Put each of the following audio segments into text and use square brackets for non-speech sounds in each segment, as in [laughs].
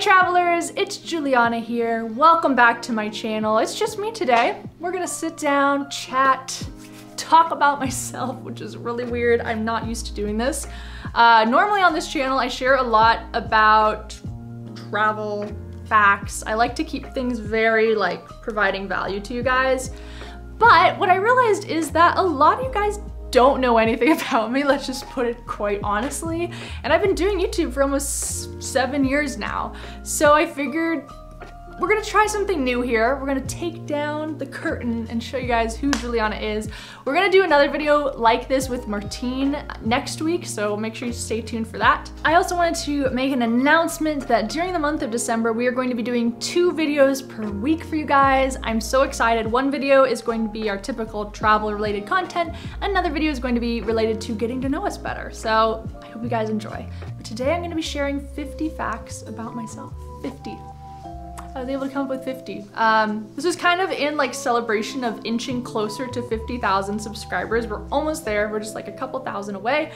travelers, it's Juliana here. Welcome back to my channel. It's just me today. We're gonna sit down, chat, talk about [laughs] myself, which is really weird. I'm not used to doing this. Uh, normally on this channel, I share a lot about travel, facts. I like to keep things very like providing value to you guys. But what I realized is that a lot of you guys don't know anything [laughs] about me, let's just put it quite honestly. And I've been doing YouTube for almost seven years now. So I figured we're gonna try something new here. We're gonna take down the curtain and show you guys who Juliana is. We're gonna do another video like this with Martin next week, so make sure you stay tuned for that. I also wanted to make an announcement that during the month of December, we are going to be doing two videos per week for you guys. I'm so excited. One video is going to be our typical travel related content. Another video is going to be related to getting to know us better. So I hope you guys enjoy. But today I'm gonna be sharing 50 facts about myself. 50. I was able to come up with 50. Um, this was kind of in like celebration of inching closer to 50,000 subscribers. We're almost there. We're just like a couple thousand away,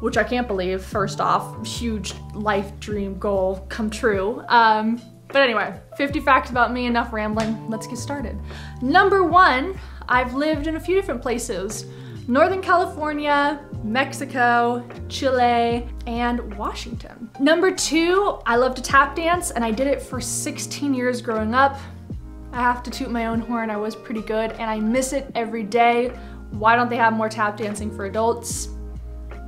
which I can't believe. First off, huge life dream goal come true. Um, but anyway, 50 facts about me, enough rambling. Let's get started. Number one, I've lived in a few different places. Northern California, Mexico, Chile, and Washington. Number two, I love to tap dance and I did it for 16 years growing up. I have to toot my own horn, I was pretty good and I miss it every day. Why don't they have more tap dancing for adults?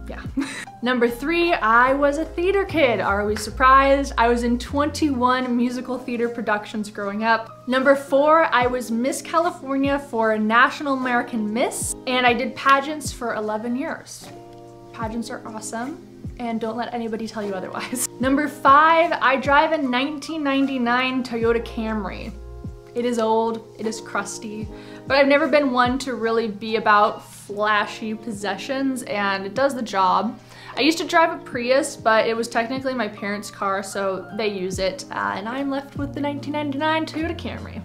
Yeah. [laughs] Number three, I was a theater kid. Are we surprised? I was in 21 musical theater productions growing up. Number four, I was Miss California for National American Miss, and I did pageants for 11 years. Pageants are awesome, and don't let anybody tell you otherwise. [laughs] Number five, I drive a 1999 Toyota Camry. It is old, it is crusty, but I've never been one to really be about flashy possessions and it does the job. I used to drive a Prius, but it was technically my parents' car, so they use it, uh, and I'm left with the 1999 Toyota Camry.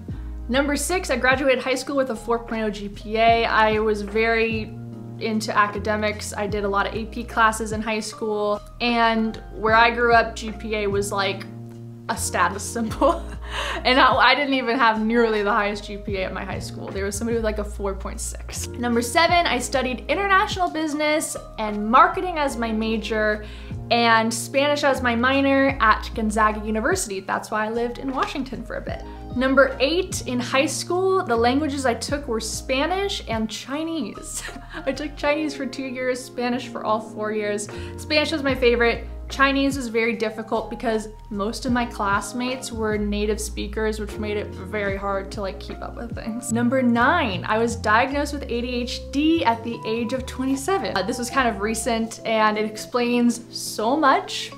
Number six, I graduated high school with a 4.0 GPA. I was very into academics. I did a lot of AP classes in high school, and where I grew up, GPA was like a status symbol. [laughs] and I, I, didn't even have nearly the highest GPA at my high school. There was somebody with like a 4.6. Number seven, I studied international business and marketing as my major and Spanish as my minor at Gonzaga University. That's why I lived in Washington for a bit. Number eight, in high school, the languages I took were Spanish and Chinese. [laughs] I took Chinese for two years, Spanish for all four years. Spanish was my favorite, Chinese was very difficult because most of my classmates were native speakers, which made it very hard to like keep up with things. Number nine, I was diagnosed with ADHD at the age of 27. Uh, this was kind of recent and it explains so much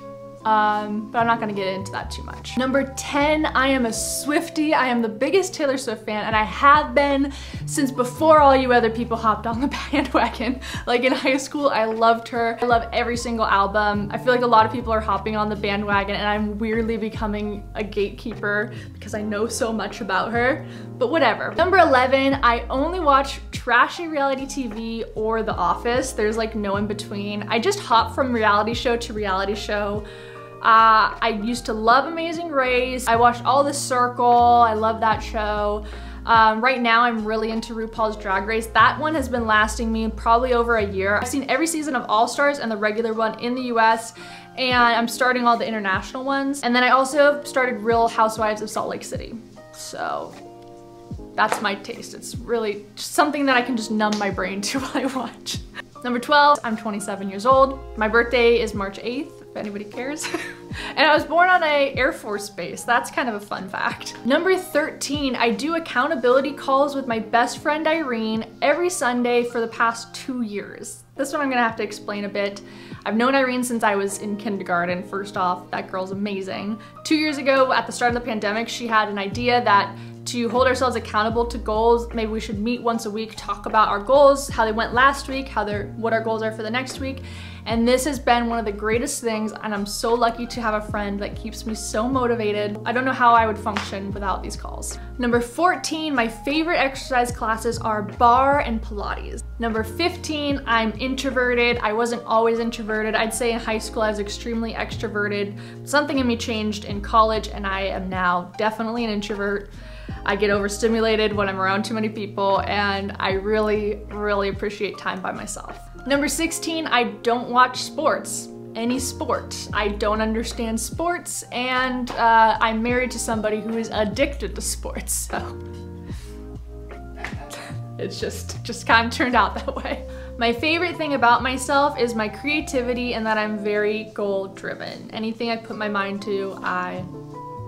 um, but I'm not gonna get into that too much. Number 10, I am a Swiftie. I am the biggest Taylor Swift fan and I have been since before all you other people hopped on the [laughs] bandwagon. Like in high school, I loved her. I love every single album. I feel like a lot of people are hopping on the bandwagon and I'm weirdly becoming a gatekeeper because I know so much about her, but whatever. Number 11, I only watch trashy reality TV or The Office. There's like no in between. I just hop from reality show to reality show. Uh, I used to love Amazing Race. I watched all The Circle. I love that show. Um, right now, I'm really into RuPaul's Drag Race. That one has been lasting me probably over a year. I've seen every season of All Stars and the regular one in the US, and I'm starting all the international ones. And then I also started Real Housewives of Salt Lake City. So that's my taste. It's really something that I can just numb my brain to [laughs] while I watch. Number 12, I'm 27 years old. My birthday is March 8th if anybody cares. [laughs] and I was born on a Air Force base. That's kind of a fun fact. Number 13, I do accountability calls with my best friend Irene every Sunday for the past two years. This one I'm gonna have to explain a bit. I've known Irene since I was in kindergarten. First off, that girl's amazing. Two years ago, at the start of the pandemic, she had an idea that to hold ourselves accountable to goals, maybe we should meet once a week, talk about our goals, how they went last week, how they're, what our goals are for the next week. And this has been one of the greatest things and I'm so lucky to have a friend that keeps me so motivated. I don't know how I would function without these calls. Number 14, my favorite exercise classes are barre and Pilates. Number 15, I'm introverted. I wasn't always introverted. I'd say in high school I was extremely extroverted. Something in me changed in college and I am now definitely an introvert. I get overstimulated when I'm around too many people and I really, really appreciate time by myself. Number 16, I don't watch sports any sport. I don't understand sports and uh, I'm married to somebody who is addicted to sports, [laughs] so it's just, just kind of turned out that way. My favorite thing about myself is my creativity and that I'm very goal driven. Anything I put my mind to, I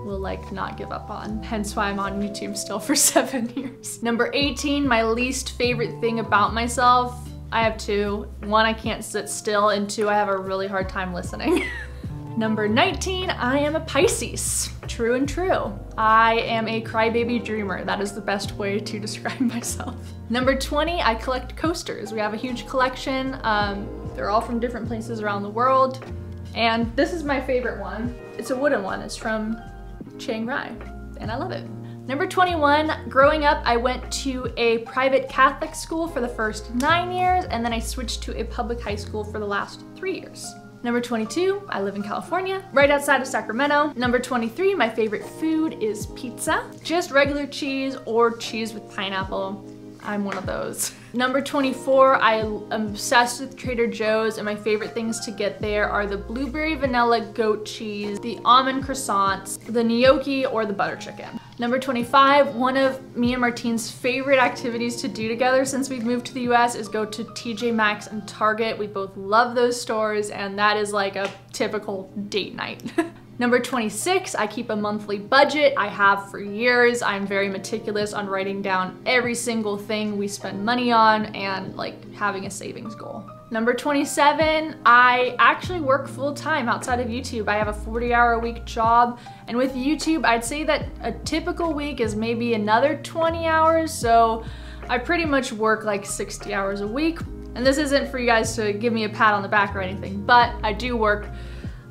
will like not give up on. Hence why I'm on YouTube still for [laughs] seven years. Number 18, my least favorite thing about myself. I have two. One, I can't sit still, and two, I have a really hard time listening. [laughs] Number 19, I am a Pisces. True and true. I am a crybaby dreamer. That is the best way to [laughs] describe myself. Number 20, I collect coasters. We have a huge collection. Um, they're all from different places around the world. And this is my favorite one. It's a wooden one. It's from Chiang Rai, and I love it. Number 21, growing up, I went to a private Catholic school for the first nine years, and then I switched to a public high school for the last three years. Number 22, I live in California, right outside of Sacramento. Number 23, my favorite food is pizza. Just regular cheese or cheese with pineapple. I'm one of those. [laughs] Number 24, I am obsessed with Trader Joe's and my favorite things to get there are the blueberry vanilla goat cheese, the almond croissants, the gnocchi, or the butter chicken. Number 25, one of me and Martin's favorite activities to do together since we've moved to the US is go to TJ Maxx and Target. We both love those stores and that is like a typical date night. [laughs] Number 26, I keep a monthly budget. I have for years. I'm very meticulous on writing down every single thing we spend money on and like having a savings goal. Number 27, I actually work full time outside of YouTube. I have a 40 hour a week job. And with YouTube, I'd say that a typical week is maybe another 20 hours. So I pretty much work like 60 hours a week. And this isn't for you guys to give me a pat on the back or anything, but I do work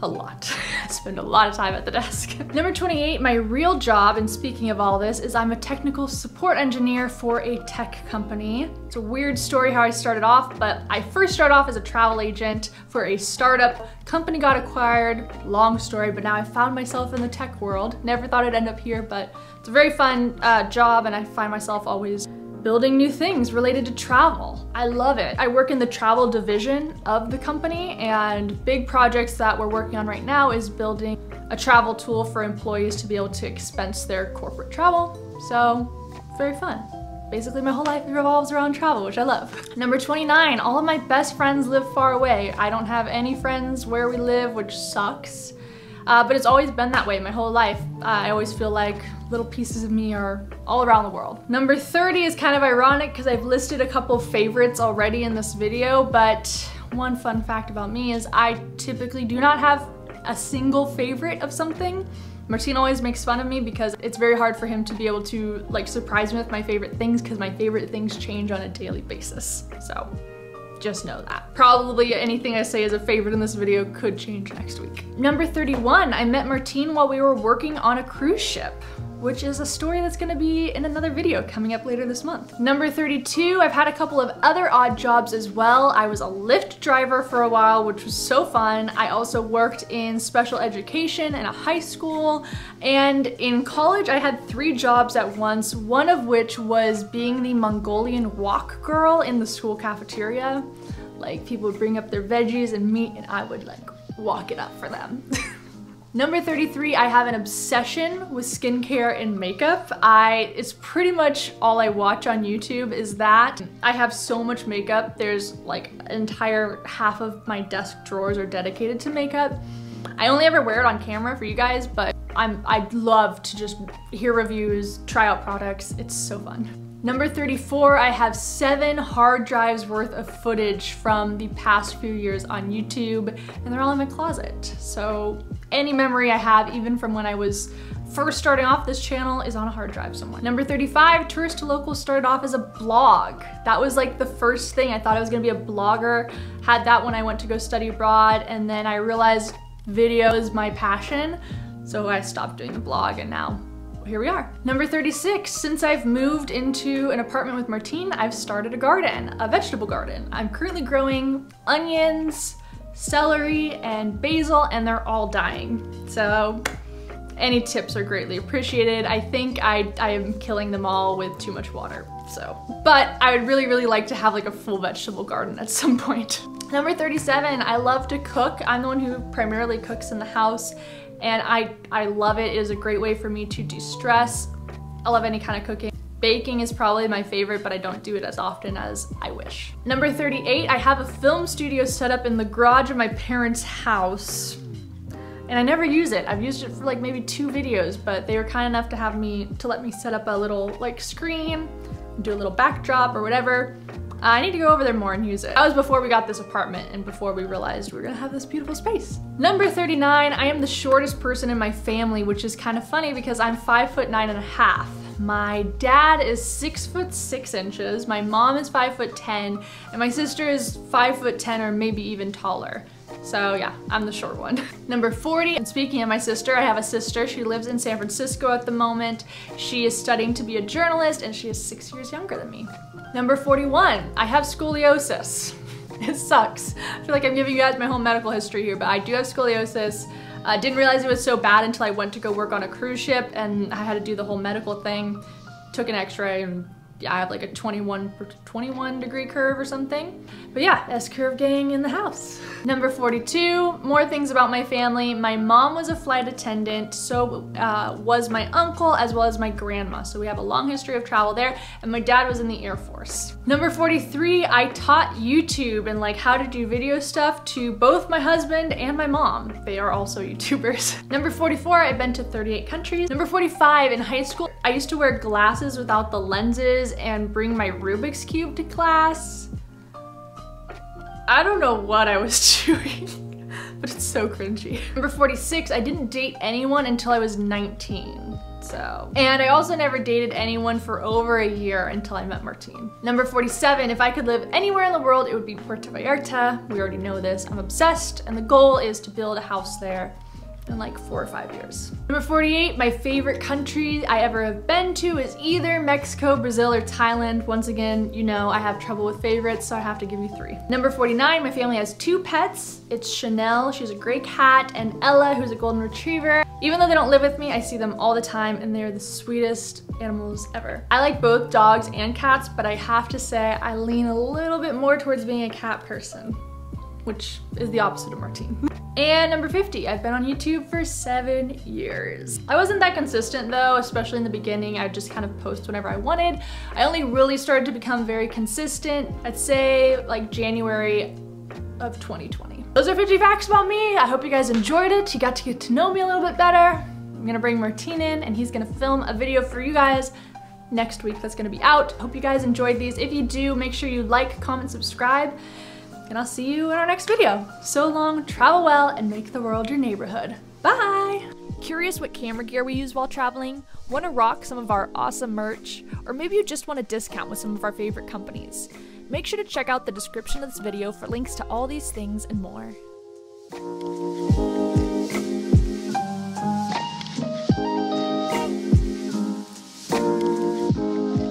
a lot. [laughs] I spend a lot of time at the desk. [laughs] Number 28, my real job, and speaking of all this, is I'm a technical support engineer for a tech company. It's a weird story how I started off, but I first started off as a travel agent for a startup. Company got acquired, long story, but now I found myself in the tech world. Never thought I'd end up here, but it's a very fun uh, job and I find myself always building new things related to travel. I love it. I work in the travel division of the company and big projects that we're working on right now is building a travel tool for employees to be able to expense their corporate travel. So very fun. Basically my whole life revolves around travel, which I love. Number 29, all of my best friends live far away. I don't have any friends where we live, which sucks. Uh, but it's always been that way my whole life. Uh, I always feel like little pieces of me are all around the world. Number 30 is kind of ironic because I've listed a couple favorites already in this video, but one fun fact about me is I typically do not have a single favorite of something. Martin always makes fun of me because it's very hard for him to be able to like surprise me with my favorite things because my favorite things change on a daily basis. So just know that. Probably anything I say as a favorite in this video could change next week. Number 31, I met Martin while we were working on a cruise ship which is a story that's gonna be in another video coming up later this month. Number 32, I've had a couple of other odd jobs as well. I was a Lyft driver for a while, which was so fun. I also worked in special education in a high school, and in college I had three jobs at once, one of which was being the Mongolian wok girl in the school cafeteria. Like people would bring up their veggies and meat and I would like walk it up for them. [laughs] Number 33, I have an obsession with skincare and makeup. I, it's pretty much all I watch on YouTube is that. I have so much makeup. There's like an entire half of my desk drawers are dedicated to makeup. I only ever wear it on camera for you guys, but I'm, I'd love to just hear reviews, try out products. It's so fun. Number 34, I have seven hard drives worth of footage from the past few years on YouTube, and they're all in my closet. So any memory I have, even from when I was first starting off this channel is on a hard drive somewhere. Number 35, Tourist to Local started off as a blog. That was like the first thing. I thought I was gonna be a blogger. Had that when I went to go study abroad and then I realized video is my passion. So I stopped doing the blog and now here we are. Number 36, since I've moved into an apartment with Martin, I've started a garden, a vegetable garden. I'm currently growing onions, celery, and basil, and they're all dying. So any tips are greatly appreciated. I think I, I am killing them all with too much water, so. But I would really, really like to have like a full vegetable garden at some point. Number 37, I love to cook. I'm the one who primarily cooks in the house and I, I love it. It is a great way for me to de-stress. I love any kind of cooking. Baking is probably my favorite, but I don't do it as often as I wish. Number 38, I have a film studio set up in the garage of my parents' house. And I never use it. I've used it for like maybe two videos, but they were kind enough to have me, to let me set up a little like screen, do a little backdrop or whatever. I need to go over there more and use it. That was before we got this apartment and before we realized we were gonna have this beautiful space. Number 39, I am the shortest person in my family, which is kind of funny because I'm five foot nine and a half. My dad is six foot six inches, my mom is five foot 10, and my sister is five foot 10 or maybe even taller. So yeah, I'm the short one. [laughs] Number 40, and speaking of my sister, I have a sister. She lives in San Francisco at the moment. She is studying to be a journalist and she is six years younger than me. Number 41, I have scoliosis. [laughs] It sucks. I feel like I'm giving you guys my whole medical history here, but I do have scoliosis. I didn't realize it was so bad until I went to go work on a cruise ship and I had to do the whole medical thing. Took an x-ray and I have like a 21, 21 degree curve or something. But yeah, S-curve gang in the house. Number 42, more things about my family. My mom was a flight attendant, so uh, was my uncle as well as my grandma. So we have a long history of travel there, and my dad was in the Air Force. Number 43, I taught YouTube and like how to do video stuff to both my husband and my mom. They are also [laughs] YouTubers. Number 44, I've been to 38 countries. Number 45, in high school, I used to wear glasses without the lenses and bring my Rubik's Cube to class. I don't know what I was [laughs] doing, but it's so cringy. Number 46, I didn't date anyone until I was 19. So, and I also never dated anyone for over a year until I met Martin. Number 47, if I could live anywhere in the world, it would be Puerto Vallarta. We already know this. I'm obsessed, and the goal is to build a house there in like four or five years. Number 48, my favorite country I ever have been to is either Mexico, Brazil, or Thailand. Once again, you know I have trouble with favorites, so I have to give you three. Number 49, my family has two pets. It's Chanel, she's a gray cat, and Ella, who's a golden retriever. Even though they don't live with me, I see them all the time and they're the sweetest animals ever. I like both dogs and cats, but I have to say I lean a little bit more towards being a cat person which is the opposite of Martin. And number 50, I've been on YouTube for seven years. I wasn't that consistent though, especially in the beginning. I'd just kind of post whenever I wanted. I only really started to become very consistent, I'd say like January of 2020. Those are 50 facts about me. I hope you guys enjoyed it. You got to get to know me a little bit better. I'm gonna bring Martin in and he's gonna film a video for you guys next week that's gonna be out. Hope you guys enjoyed these. If you do, make sure you like, comment, subscribe and I'll see you in our next video. So long, travel well, and make the world your neighborhood. Bye! Curious what camera gear we use while traveling? Want to rock some of our awesome merch? Or maybe you just want a discount with some of our favorite companies? Make sure to check out the description of this video for links to all these things and more.